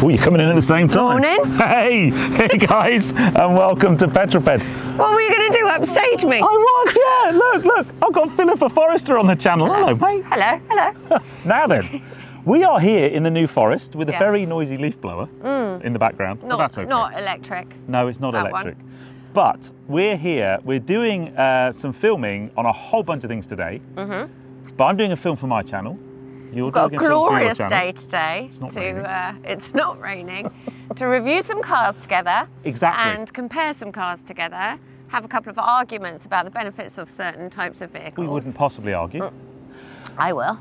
Oh, you're coming in at the same time. Morning. Hey, hey guys, and welcome to Petrol Ped. What were you going to do? Upstage me? I was, yeah. Look, look, I've got Philippa Forrester on the channel. Hello, mate. Hello, hello. Now then, we are here in the New Forest with a very noisy leaf blower in the background. but Not, that's okay. not electric. No, it's not That one. electric. But we're here, we're doing uh, some filming on a whole bunch of things today. Mm-hmm. But I'm doing a film for my channel. You're We've got a doing film for your glorious day today. not to uh, it's not raining. to review some cars together. Exactly. And compare some cars together. Have a couple of arguments about the benefits of certain types of vehicles. We wouldn't possibly argue. Mm. I will.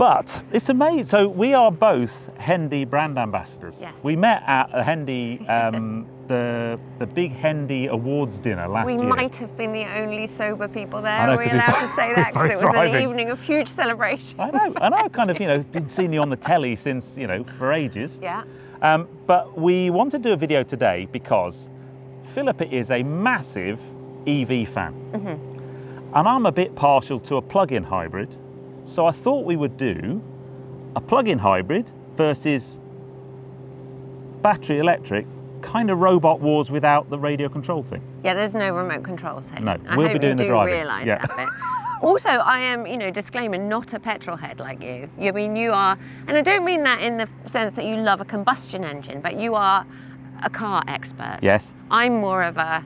But it's amazing. So we are both Hendy brand ambassadors. Yes. We met at a Hendy, um, the the big Hendy awards dinner last We year. might have been the only sober people there. Know, Are we allowed to say that? Because it was an evening of huge celebration. I know, and I've kind of you know been seeing you on the telly since you know for ages. Yeah. Um, but we want to do a video today because Philippa is a massive EV fan. Mm-hmm. And I'm a bit partial to a plug-in hybrid. So I thought we would do a plug-in hybrid versus battery electric, kind of robot wars without the radio control thing. Yeah, there's no remote controls here. No, I we'll be doing the do driving. realise Yeah. that bit. Also, I am, you know, disclaimer, not a petrol head like you. You mean you are, and I don't mean that in the sense that you love a combustion engine, but you are a car expert. Yes. I'm more of a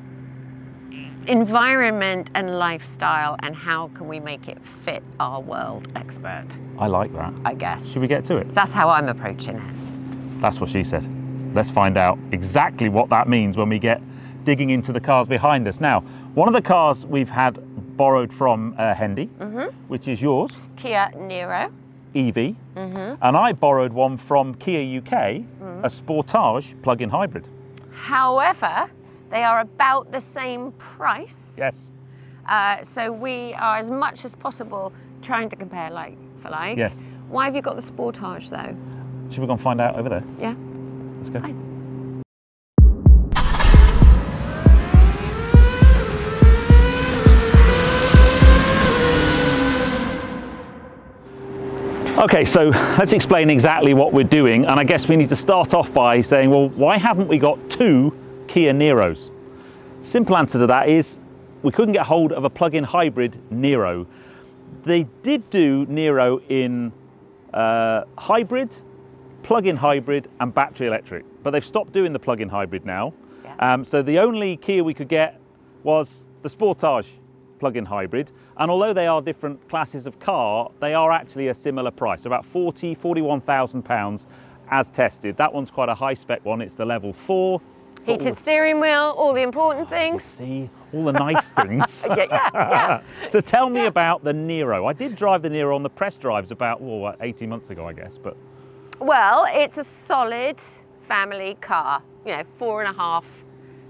environment and lifestyle and how can we make it fit our world expert, I like that. I guess. Should we get to it? That's how I'm approaching it. That's what she said. Let's find out exactly what that means when we get digging into the cars behind us. Now, one of the cars we've had borrowed from uh, Hendy, mm-hmm. which is yours, Kia Niro. EV, mm-hmm. and I borrowed one from Kia UK, mm-hmm. a Sportage plug-in hybrid. However, they are about the same price. Yes. Uh, so we are as much as possible trying to compare like for like. Yes. Why have you got the Sportage though? Should we go and find out over there? Yeah. Let's go. Fine. Okay, so let's explain exactly what we're doing, and I guess we need to start off by saying, well, why haven't we got two Kia Niros? Simple answer to that is we couldn't get hold of a plug-in hybrid Niro. They did do Niro in uh, hybrid, plug-in hybrid, and battery electric, but they've stopped doing the plug-in hybrid now. Yeah. Um, so the only Kia we could get was the Sportage plug-in hybrid. And although they are different classes of car, they are actually a similar price, about 40, 41,000 pounds as tested. That one's quite a high spec one. It's the level four. Heated steering wheel, all the important things. See, all the nice things. Yeah, yeah, yeah. so tell me about the Niro. I did drive the Niro on the press drives about, well, what, 18 months ago, I guess, but Well, it's a solid family car. You know, four and a half,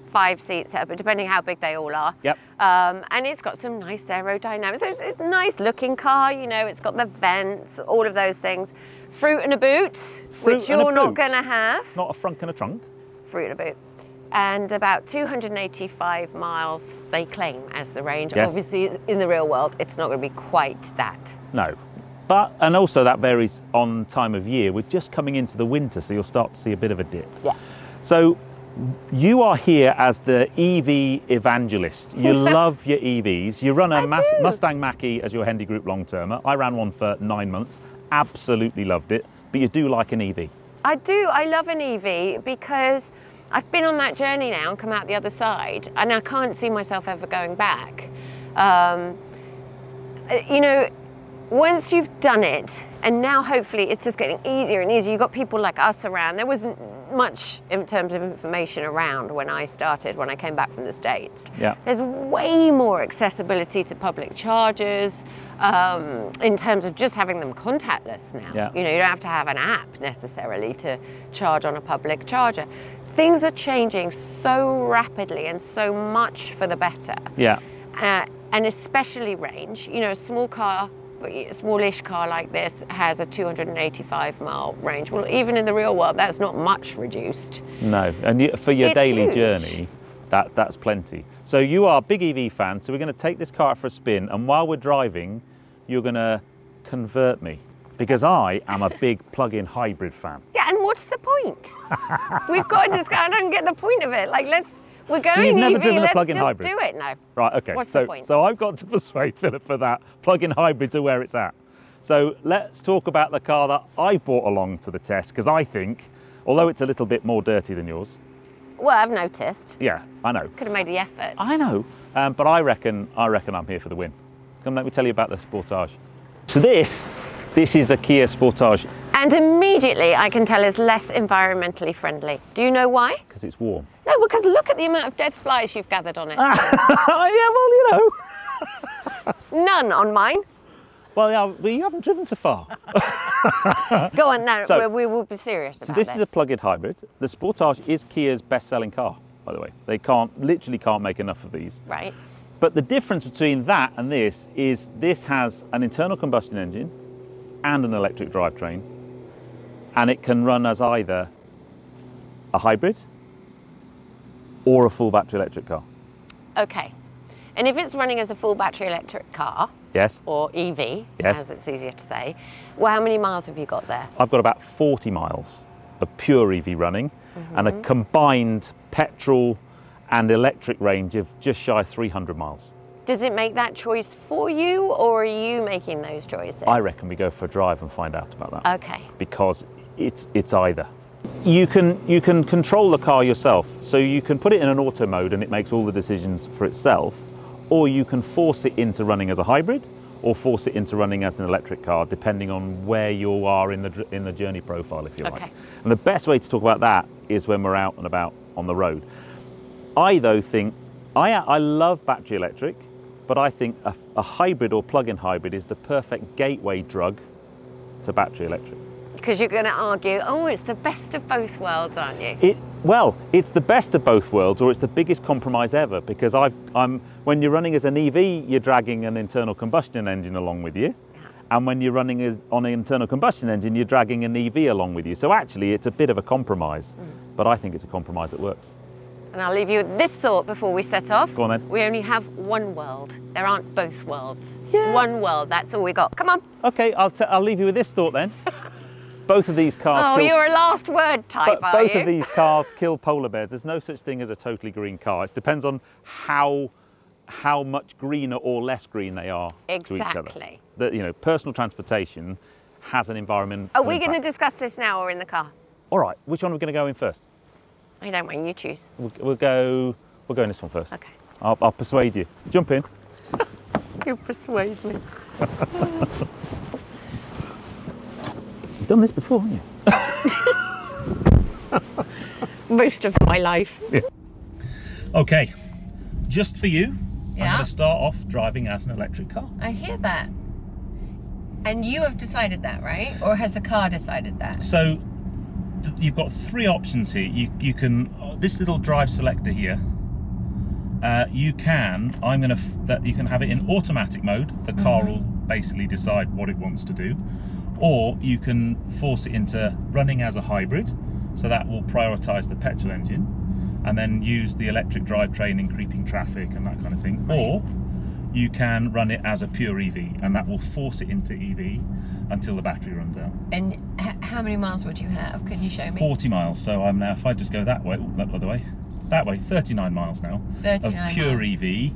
five seats, uh, but depending how big they all are. Yep. Um, and it's got some nice aerodynamics. It's, it's a nice looking car. You know, it's got the vents, all of those things. Fruit and a boot, which you're not going to have. not a frunk and a trunk. fruit and a boot. And about 285 miles they claim as the range. Yes. Obviously, in the real world, it's not going to be quite that. No. But, and also that varies on time of year. We're just coming into the winter, so you'll start to see a bit of a dip. Yeah. So you are here as the EV evangelist. You love your EVs. You run a Mas- do. Mustang Mach-E as your Hendy Group long termer. I ran one for nine months. Absolutely loved it. But you do like an EV. I do. I love an EV because I've been on that journey now and come out the other side, and I can't see myself ever going back. Um, uh, you know, once you've done it, and now hopefully it's just getting easier and easier. You've got people like us around. There wasn't much in terms of information around when I started, when I came back from the States. Yeah. There's way more accessibility to public chargers um, in terms of just having them contactless now. Yeah. You know, you don't have to have an app necessarily to charge on a public charger. Things are changing so rapidly and so much for the better. Yeah. Uh, and especially range. You know, a small car, a smallish car like this has a 285 mile range. Well, even in the real world, that's not much reduced. No. And for your It's daily huge. journey, that, that's plenty. So you are a big EV fan. So we're going to take this car for a spin. And while we're driving, you're going to convert me. Because I am a big plug-in hybrid fan. Yeah, and what's the point? We've got to discuss. I don't get the point of it. Like, let's. We're going never EV. driven a Let's just hybrid? do it now. Right, okay. What's the so, point? so I've got to persuade Philip for that plug-in hybrid to where it's at. So let's talk about the car that I brought along to the test because I think, although it's a little bit more dirty than yours, Well, I've noticed. yeah, I know, Could have made the effort. I know, um, but I reckon I reckon I'm here for the win. Come, let me tell you about the Sportage. So this, this is a Kia Sportage And immediately I can tell it's less environmentally friendly. Do you know why? because it's warm. No, because look at the amount of dead flies you've gathered on it. Ah, yeah, well, you know. None on mine. Well, yeah, well, you haven't driven so far. Go on, now So- we, we will be serious So this this. is a plug-in hybrid. The Sportage is Kia's best-selling car, by the way. They can't, literally can't make enough of these. right. But the difference between that and this is this has an internal combustion engine and an electric drivetrain, and it can run as either a hybrid or a full battery electric car. Okay. And if it's running as a full battery electric car Yes, or EV, Yes. as it's easier to say, well, how many miles have you got there? I've got about 40 miles of pure EV running and a mm-hmm. combined petrol and electric range of just shy of 300 miles. Does it make that choice for you or are you making those choices? I reckon we go for a drive and find out about that. Okay. because it's it's either. You can you can control the car yourself, so you can put it in an auto mode and it makes all the decisions for itself, or you can force it into running as a hybrid, or force it into running as an electric car, depending on where you are in the in the journey profile, if you like. And the best way to talk about that is when we're out and about on the road. I though think I I love battery electric, but I think a, a hybrid or plug-in hybrid is the perfect gateway drug to battery electric. Because you're going to argue, oh, it's the best of both worlds, aren't you? It well, it's the best of both worlds, or it's the biggest compromise ever. Because I've, I'm when you're running as an EV, you're dragging an internal combustion engine along with you, and when you're running as on an internal combustion engine, you're dragging an EV along with you. So actually, it's a bit of a compromise, mm. but I think it's a compromise that works. And I'll leave you with this thought before we set off. Go on then. We only have one world. There aren't both worlds. Yeah. One world, that's all we got. Come on. Okay, I'll, t- I'll leave you with this thought then. both of these cars. Oh, kill- you're a last word type, But both you? of these cars kill polar bears. There's no such thing as a totally green car. It depends on how how much greener or less green they are to each other. Exactly. That you know, personal transportation has an environment. Are we going to discuss this now or in the car? All right, which one are we going to go in first? I don't mind, you choose. We'll, we'll go. We'll go in this one first. Okay. I'll, I'll persuade you. Jump in. You persuade me. You've done this before, haven't you? Most of my life. Yeah. Okay, just for you, yeah. I'm going to start off driving as an electric car. I hear that. And you have decided that, right? Or has the car decided that? So th- you've got three options here. You you can this little drive selector here. Uh, you can I'm gonna that you can have it in automatic mode. The car will basically decide what it wants to do, or you can force it into running as a hybrid. So that will prioritise the petrol engine, and then use the electric drivetrain in creeping traffic and that kind of thing. Or you can run it as a pure EV, and that will force it into EV until the battery runs out. And h- how many miles would you have? Can you show me? 40 miles. So I'm now, if I just go that way, ooh, that other way, that way, 39 miles now 39 of pure miles. EV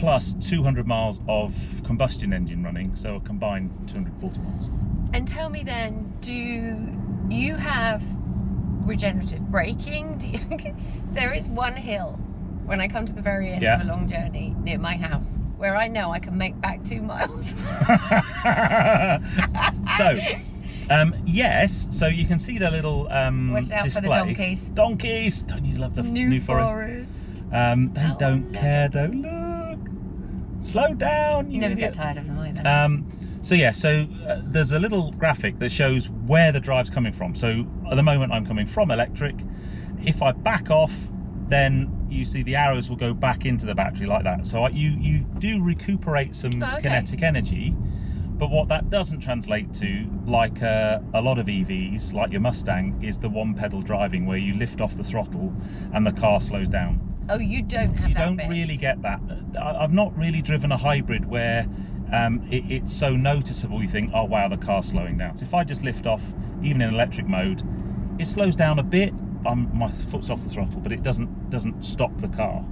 plus 200 miles of combustion engine running. So a combined 240 miles. And tell me then, do you have regenerative braking? Do you, there is one hill when I come to the very end Yeah. of a long journey near my house where I know I can make back two miles. so, um, yes, so you can see the little um, Watch out for the display. donkeys. Donkeys! Don't you love the f- New, Forest? Um, they Oh, don't care though. Look! Slow down, you You never idiot. get tired of them either. Um, so yeah, so uh, there's a little graphic that shows where the drive's coming from. So at the moment I'm coming from electric. If I back off, then you see the arrows will go back into the battery like that. So you you do recuperate some Oh, okay. kinetic energy, but what that doesn't translate to, like uh, a lot of EVs, like your Mustang, is the one pedal driving where you lift off the throttle and the car slows down oh, you don't have you that don't bit. really get that. I've not really driven a hybrid where um, it, it's so noticeable. You think, oh wow, the car's slowing down. So if I just lift off, even in electric mode, it slows down a bit. I'm, my foot's off the throttle, but it doesn't doesn't stop the car.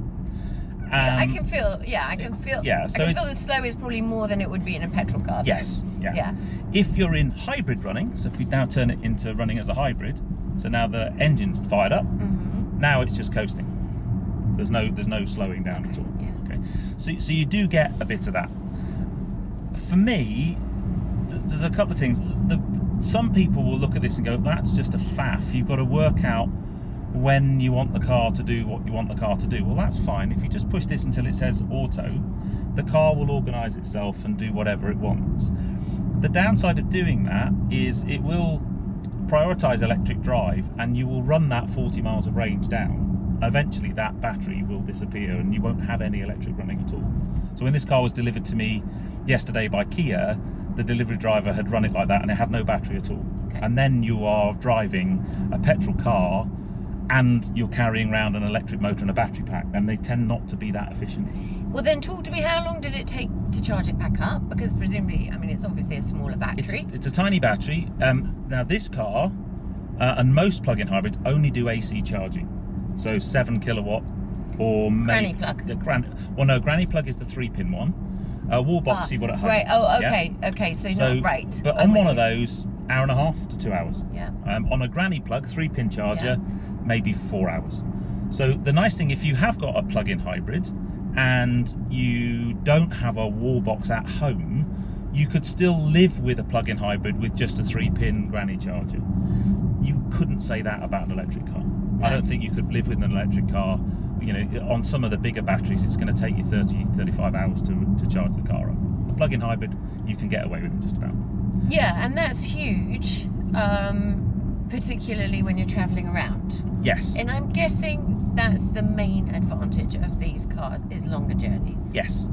I can feel. Yeah, I can feel. yeah, I so can feel the slow is probably more than it would be in a petrol car. though. Yes, yeah. Yeah. If you're in hybrid running, so if we now turn it into running as a hybrid, so now the engine's fired up, hmm now it's just coasting. There's no there's no slowing down at all. yeah. Okay, so so you do get a bit of that. For me, th- there's a couple of things. The, some people will look at this and go, "That's just a faff." You've got to work out when you want the car to do what you want the car to do. Well, that's fine. If you just push this until it says auto, the car will organise itself and do whatever it wants. The downside of doing that is it will prioritize electric drive and you will run that 40 miles of range down. Eventually, that battery will disappear and you won't have any electric running at all. So, when this car was delivered to me yesterday by Kia, the delivery driver had run it like that and it had no battery at all. And then you are driving a petrol car and you're carrying around an electric motor and a battery pack, and they tend not to be that efficient. Well, then talk to me. How long did it take to charge it back up? Because presumably, I mean, it's obviously a smaller battery. it's a tiny battery. Um, now this car uh, and most plug-in hybrids only do AC charging, so seven kilowatt or Granny maybe plug. Yeah, gran- well, no, granny plug is the three-pin one. Uh, wall box Ah, you've got at home. Right. Oh, yeah? okay. Okay. So, So, not right. but I'm on one with of you. those, hour and a half to two hours. Yeah. Um, on a granny plug, three-pin charger, maybe four hours. So the nice thing, if you have got a plug-in hybrid and you don't have a wall box at home, you could still live with a plug-in hybrid with just a three-pin granny charger. You couldn't say that about an electric car. I don't think you could live with an electric car. You know, on some of the bigger batteries, it's going to take you 30, 35 hours to, to charge the car up. A plug-in hybrid, you can get away with it just about. Yeah, and that's huge, um, particularly when you're travelling around. Yes. And I'm guessing that's the main advantage of these cars is longer journeys. Yes.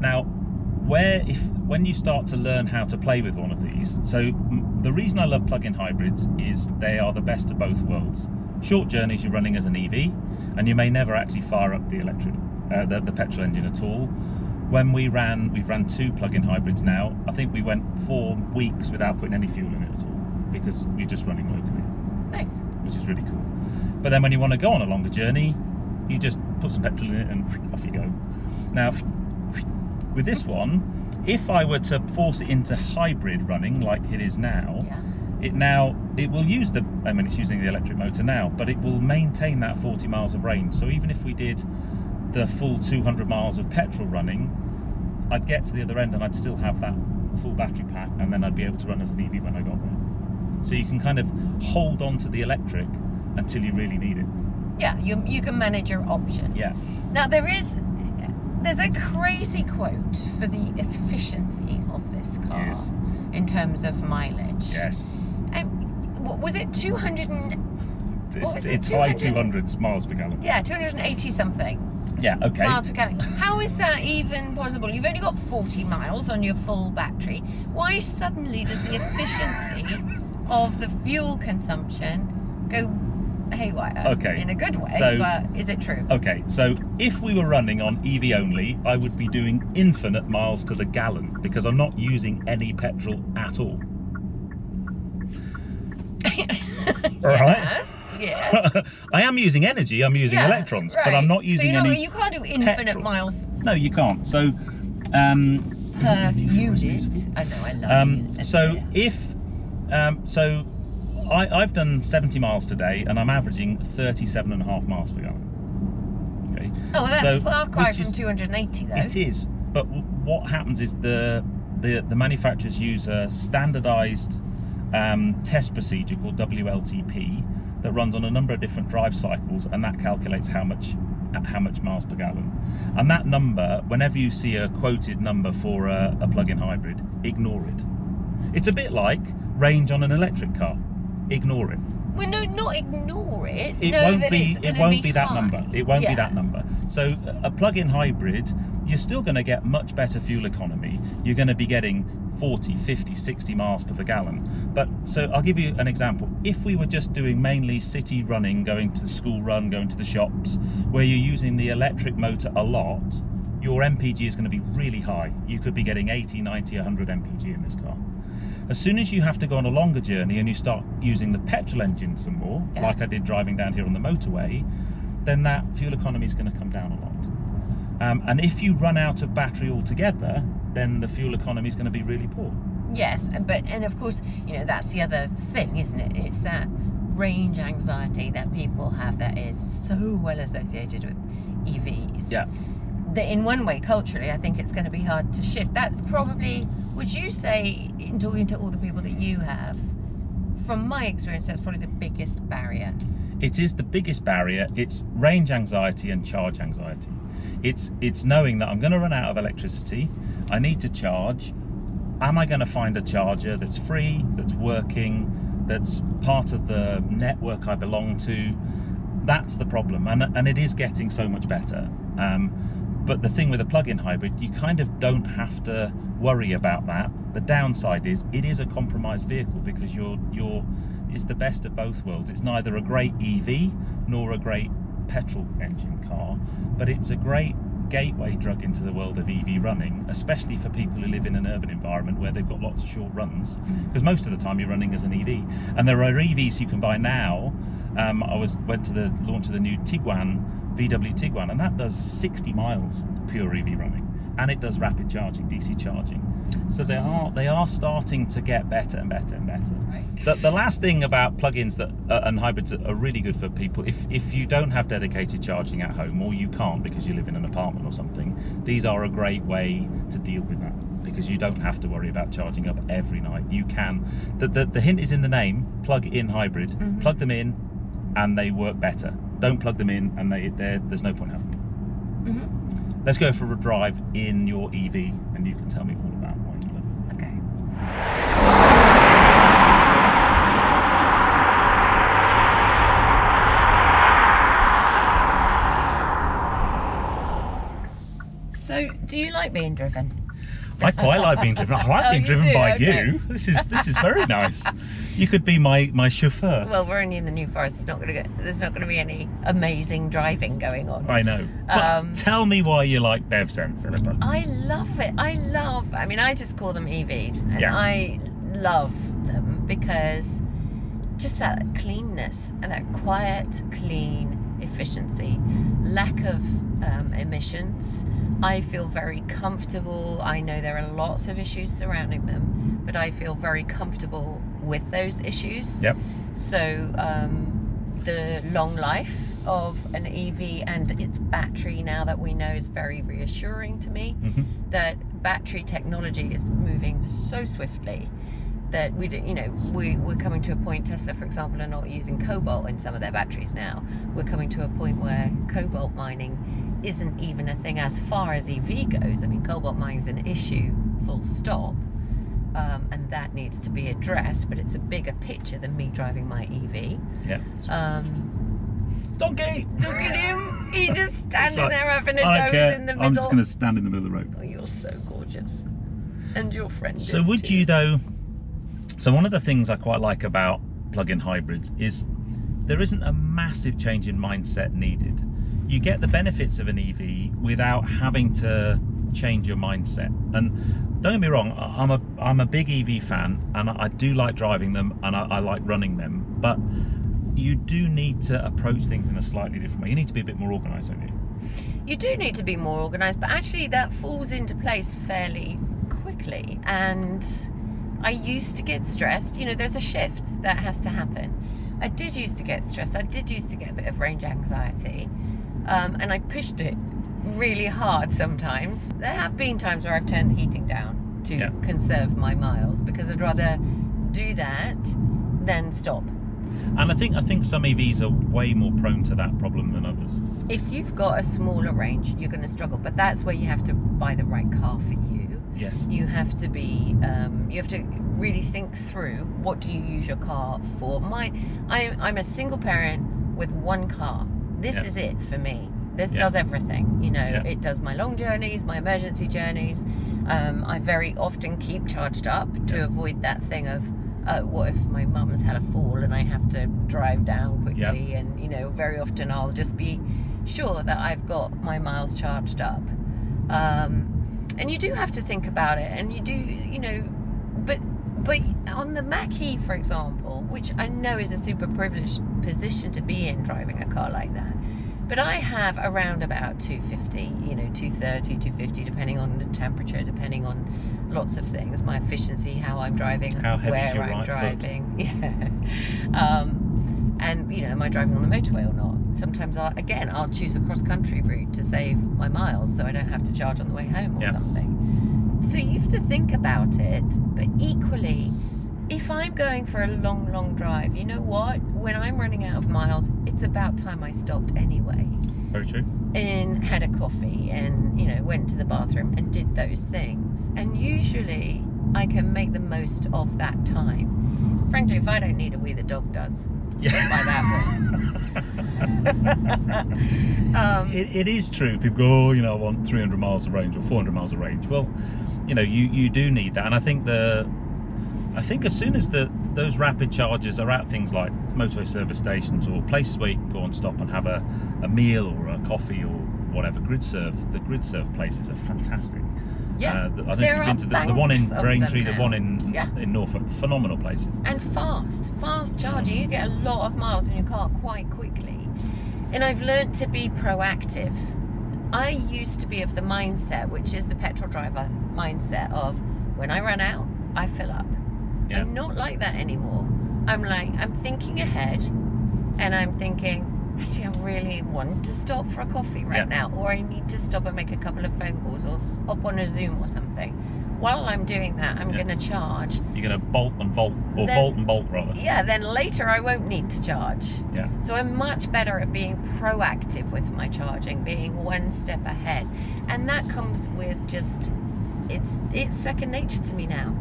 Now, where if when you start to learn how to play with one of these, so the reason I love plug-in hybrids is they are the best of both worlds. Short journeys you're running as an EV, and you may never actually fire up the electric, uh, the, the petrol engine at all. When we ran, we've ran two plug-in hybrids now. I think we went four weeks without putting any fuel in it at all because you're just running locally Nice. which is really cool. But then when you want to go on a longer journey, you just put some petrol in it and off you go. Now, with this one, if I were to force it into hybrid running like it is now, Yeah. it now it will use the I mean it's using the electric motor now, but it will maintain that 40 miles of range. So even if we did the full 200 miles of petrol running, I'd get to the other end and I'd still have that full battery pack, and then I'd be able to run as an EV when I got there. So you can kind of hold on to the electric until you really need it. Yeah, you, you can manage your options. Yeah. Now there is there's a crazy quote for the efficiency of this car Yes. in terms of mileage. Yes. Um, what was it 200 and It's, it, it's high 200? 200s miles per gallon. yeah 280 something Yeah. Okay. miles per gallon? How is that even possible? You've only got 40 miles on your full battery. Why suddenly does the efficiency of the fuel consumption go haywire? Okay, In a good way, so- but is it true? Okay, so if we were running on EV only, I would be doing infinite miles to the gallon because I'm not using any petrol at all. yes. Yes. I am using energy, I'm using Yeah, electrons, but. I'm not so using you know, any. You can't do infinite petrol. miles No, you can't. So, um, per unit. I know, I love Um, so if um, so, I, I've done 70 miles today, and I'm averaging 37 and a half miles per gallon. Okay. Oh, well, that's so, far cry from is- 280 though. It is, but what happens is the the, the manufacturers use a standardized um, test procedure called WLTP that runs on a number of different drive cycles, and that calculates how much how much miles per gallon. And that number, whenever you see a quoted number for a, a plug-in hybrid, ignore it. It's a bit like range on an electric car. Ignore it. Well, no, not ignore it. It know won't be. It won't be, that number. It won't Yeah. be that number. So a plug-in hybrid, you're still going to get much better fuel economy. You're going to be getting 40, 50, 60 miles per the gallon. But so I'll give you an example. If we were just doing mainly city running, going to the school run, going to the shops, where you're using the electric motor a lot, your MPG is going to be really high. You could be getting 80, 90, 100 MPG in this car. As soon as you have to go on a longer journey and you start using the petrol engine some more, Yeah. like I did driving down here on the motorway, then that fuel economy is going to come down a lot. Um, and if you run out of battery altogether, then the fuel economy is going to be really poor. Yes, but and of course, you know that's the other thing, isn't it? It's that range anxiety that people have that is so well associated with EVs. Yeah. That in one way, culturally, I think it's going to be hard to shift. That's probably, would you say, in talking to all the people that you have, from my experience, that's probably the biggest barrier. it is the biggest barrier. It's range anxiety and charge anxiety. It's it's knowing that i'm going to run out of electricity. I need to charge. Am i going to find a charger that's free that's working that's part of the network i belong to? That's the problem and, and it is getting so much better. Um, but the thing with a plug-in hybrid you kind of don't have to worry about that. The downside is it is a compromised vehicle because you're you're it's the best of both worlds. It's neither a great ev nor a great petrol engine car but it's a great gateway drug into the world of ev running especially for people who live in an urban environment where they've got lots of short runs because most of the time you're running as an ev and there are evs you can buy now. Um, I was went to the launch of the new Tiguan, VW Tiguan, and that does 60 miles pure EV running, and it does rapid charging, DC charging. So they are they are starting to get better and better and better. Right. The, the last thing about plugins that uh, and hybrids are really good for people, if if you don't have dedicated charging at home or you can't because you live in an apartment or something, these are a great way to deal with that because you don't have to worry about charging up every night. You can. The the, the hint is in the name, plug-in hybrid. Mhm. Plug them in, and they work better. Don't plug them in, and they there's no point having them. hmm Let's go for a drive in your EV, and you can tell me all about why you love it. Okay. So, do you like being driven? I quite like being driven. I like Oh, being driven do? by Okay. you. This is this is very nice. You could be my my chauffeur. Well, we're only in the New Forest. It's not going to. Get there's not going to be any amazing driving going on. I know. But Um, tell me why you like BEVs then, Philippa. I love it. I love. I mean, I just call them EVs, and Yeah. I love them because just that cleanness and that quiet, clean efficiency, lack of um, emissions. I feel very comfortable. I know there are lots of issues surrounding them, but I feel very comfortable with those issues. Yep. So um, the long life of an EV and its battery now that we know is very reassuring to me hmm that battery technology is moving so swiftly that we you know we, we're coming to a point tesla for example are not using cobalt in some of their batteries now we're coming to a point where cobalt mining isn't even a thing as far as ev goes i mean cobalt mining is an issue full stop um, and that needs to be addressed but it's a bigger picture than me driving my ev Yeah. um, Donkey. look at him he just standing like, there having a I doze in the middle I'm just going to stand in the middle of the road. oh you're so gorgeous and your friend So would too. you though? So one of the things I quite like about plug-in hybrids is there isn't a massive change in mindset needed. You get the benefits of an EV without having to change your mindset. And don't get me wrong, I'm a I'm a big EV fan, and I do like driving them, and I, I like running them. But you do need to approach things in a slightly different way. You need to be a bit more organised, don't you? you do need to be more organized but actually that falls into place fairly quickly and i used to get stressed you know there's a shift that has to happen i did used to get stressed i did used to get a bit of range anxiety um, and i pushed it really hard sometimes there have been times where i've turned the heating down to Yeah. conserve my miles because i'd rather do that than stop And I think I think some EVs are way more prone to that problem than others. if you've got a smaller range you're going to struggle but that's where you have to buy the right car for you Yes. you have to be um, you have to really think through what do you use your car for my I, i'm a single parent with one car this Yeah. is it for me. This Yeah. does everything. You know Yeah. it does my long journeys my emergency journeys. Um, i very often keep charged up to avoid that thing of uh, what if my mum's had a fall and i have to drive down quickly? And you know very often i'll just be sure that i've got my miles charged up. Um, and you do have to think about it, and you do, you know, but but on the Mach-E, for example, which I know is a super privileged position to be in driving a car like that, but I have around about 250, you know, 230, 250, depending on the temperature, depending on lots of things, my efficiency, how I'm driving, How where I'm right foot? driving, yeah, um, and you know, am I driving on the motorway or not? Sometimes, I, again, I'll choose a cross-country route to save my miles, so I don't have to charge on the way home or something. So you have to think about it, but equally, if I'm going for a long, long drive, you know what? When I'm running out of miles, it's about time I stopped anyway Very true. and had a coffee and, you know, went to the bathroom and did those things. And usually I can make the most of that time. Frankly, if I don't need a wee, the dog does Yeah. by that point. um, it, it is true. People go, oh, you know, I want 300 miles of range or 400 miles of range. Well, you know, you, you do need that. And I think the, I think as soon as the those rapid chargers are at things like motorway service stations or places where you can go and stop and have a, a meal or a coffee or whatever, Gridserve, the Gridserve places are fantastic. yeah. Uh, the- I don't There think are you've been to the, the one in Braintree, the one in Yeah. in Norfolk, phenomenal places. and fast, fast charging. You get a lot of miles in your car quite quickly. And I've learnt to be proactive. I used to be of the mindset, which is the petrol driver mindset of when I run out, I fill up. Yeah. I'm not like that anymore. I'm like, I'm thinking ahead and I'm thinking, actually, I really want to stop for a coffee right Yeah. now, or I need to stop and make a couple of phone calls or hop on a Zoom or something. While I'm doing that, I'm Yeah. going to charge You're going to bolt and bolt, or Then- volt and bolt rather. yeah, then later I won't need to charge. Yeah. So I'm much better at being proactive with my charging, being one step ahead. And that comes with just it's it's second nature to me now.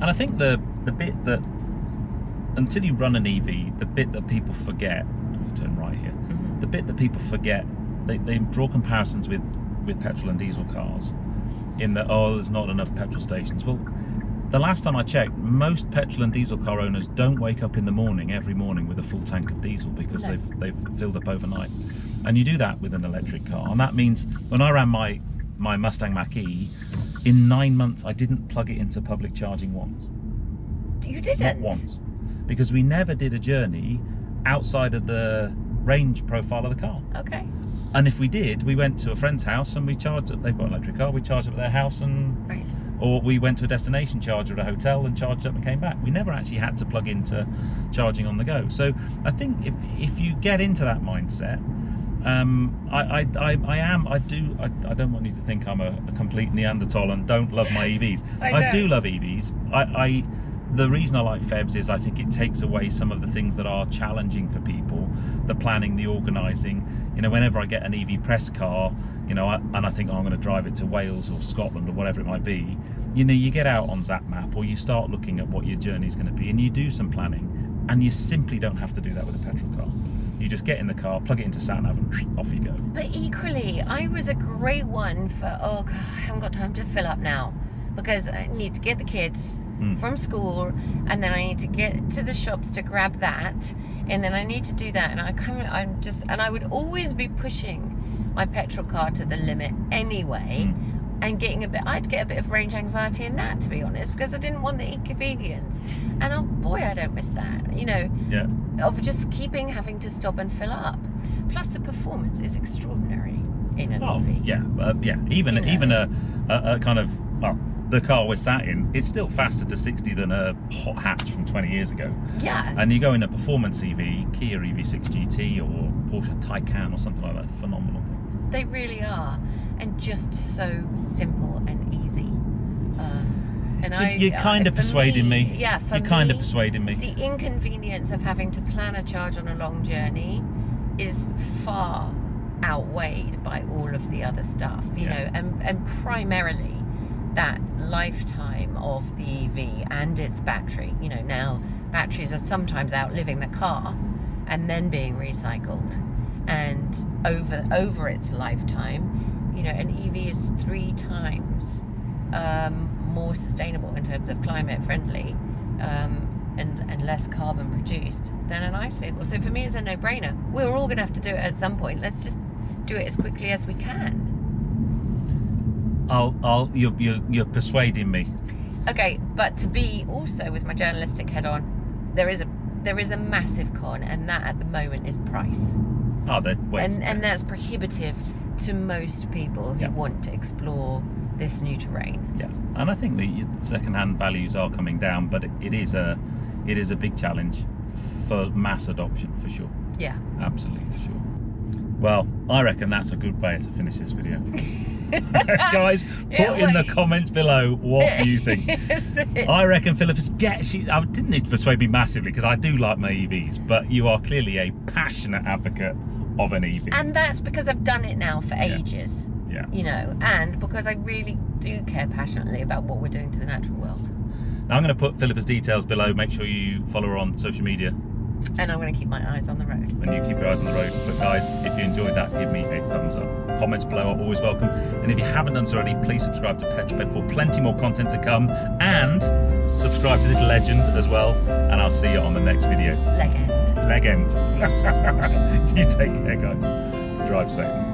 And I think the the bit that until you run an EV, the bit that people forget. I'll turn right here. Mm-hmm. The bit that people forget, they, they draw comparisons with with petrol and diesel cars, in that oh, there's not enough petrol stations. Well, the last time I checked, most petrol and diesel car owners don't wake up in the morning every morning with a full tank of diesel because No. they've they've filled up overnight, and you do that with an electric car, and that means when I ran my my Mustang Mach-E, in nine months I didn't plug it into public charging once. You didn't. once. Because we never did a journey outside of the range profile of the car. Okay. And if we did, we went to a friend's house and we charged it. They've got an electric car. We charged it at their house, and Right. or we went to a destination charger at a hotel and charged up and came back. We never actually had to plug into charging on the go. So I think if if you get into that mindset, um, I, I, I, I am I do I, I don't want you to think I'm a, a complete Neanderthal and don't love my EVs. I I, do love EVs. I, I the reason I like PHEVs is I think it takes away some of the things that are challenging for people, the planning, the organising. You know, whenever I get an EV press car, you know, I, and I think oh, I'm going to drive it to Wales or Scotland or whatever it might be, you know, you get out on ZapMap or you start looking at what your journey is going to be and you do some planning, and you simply don't have to do that with a petrol car. You just get in the car, plug it into sat nav, and off you go. But equally, I was a great one for oh god, I haven't got time to fill up now because I need to get the kids Mm. from school and then I need to get to the shops to grab that and then I need to do that and I come I'm just and I would always be pushing my petrol car to the limit anyway Mm. And getting a bit I'd get a bit of range anxiety in that to be honest because I didn't want the inconvenience and oh boy I don't miss that you know Yeah. of just keeping having to stop and fill up plus the performance is extraordinary in an Oh, EV yeah, uh, yeah. Even You know. even a, a, a kind of well, the car we're sat in, it's still faster to 60 than a hot hatch from 20 years ago. yeah And you go in a performance EV, Kia EV6 GT or Porsche Taycan or something like that, phenomenal thing. They really are, and just so simple and easy. Um, and I, You're kind of persuading me. Yeah, for You're kind of persuading me. The inconvenience of having to plan a charge on a long journey is far outweighed by all of the other stuff. You Yeah. know, and and primarily that lifetime of the EV and its battery. You know, now batteries are sometimes outliving the car and then being recycled. And over over its lifetime, you know, an EV is three times um, more sustainable in terms of climate friendly um, and, and less carbon produced than an ICE vehicle. So for me, it's a no brainer. We're all going to have to do it at some point. Let's just do it as quickly as we can. I'll, I'll, you're, you're, you're persuading me. Okay, but to be also with my journalistic head on, there is a there is a massive con, and that at the moment is price, Oh, they're and and that's prohibitive to most people who Yeah. want to explore this new terrain. yeah, and I think the second-hand values are coming down, but it, is a, it is a big challenge for mass adoption for sure. Yeah. Absolutely for sure. Well, I reckon that's a good way to finish this video. Guys, put Yeah, in the comments below what you think. I reckon Philip Philippus get she I didn't need to persuade me massively because I do like my EVs, but you are clearly a passionate advocate of an EV. and that's because I've done it now for Yeah. ages. yeah. You know, and because I really do care passionately about what we're doing to the natural world. Now I'm going to put Philippa's details below. Make sure you follow her on social media And I'm going to keep my eyes on the road. and you keep your eyes on the road. But guys, if you enjoyed that, give me a thumbs up. Comments below are always welcome. And if you haven't done so already, please subscribe to Petrol Ped for plenty more content to come. And subscribe to this legend as well. And I'll see you on the next video. Legend. Legend. you take care, guys. Drive safe.